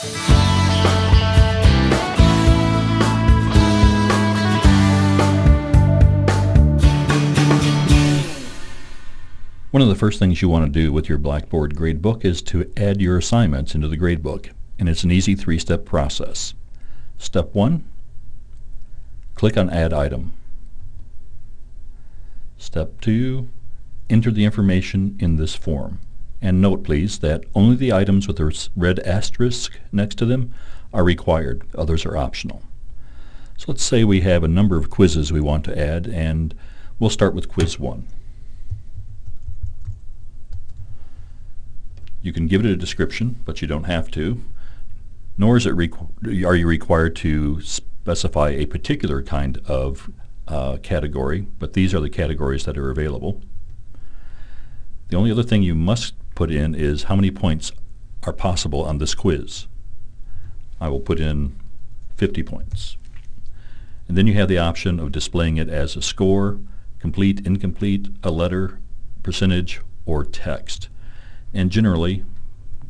One of the first things you want to do with your Blackboard gradebook is to add your assignments into the gradebook, and it's an easy three-step process. Step 1, click on Add Item. Step 2, enter the information in this form. And note please that only the items with a red asterisk next to them are required, others are optional. So let's say we have a number of quizzes we want to add and we'll start with quiz 1. You can give it a description, but you don't have to. Nor is it are you required to specify a particular kind of uh, category, but these are the categories that are available. The only other thing you must put in is how many points are possible on this quiz. I will put in 50 points. And then you have the option of displaying it as a score, complete, incomplete, a letter, percentage, or text. And generally,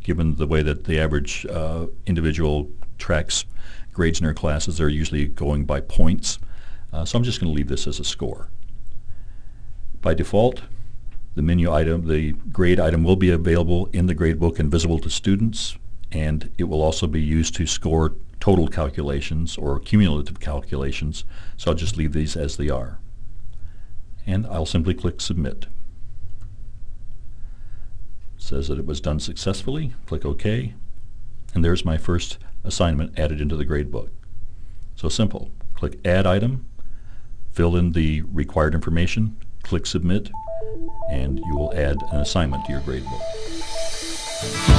given the way that the average uh, individual tracks grades in their classes, they're usually going by points. Uh, so I'm just going to leave this as a score. By default, the menu item, the grade item will be available in the gradebook and visible to students, and it will also be used to score total calculations or cumulative calculations, so I'll just leave these as they are. And I'll simply click Submit says that it was done successfully. Click OK. And there's my first assignment added into the gradebook. So simple. Click Add Item, fill in the required information, click Submit, and you will add an assignment to your gradebook.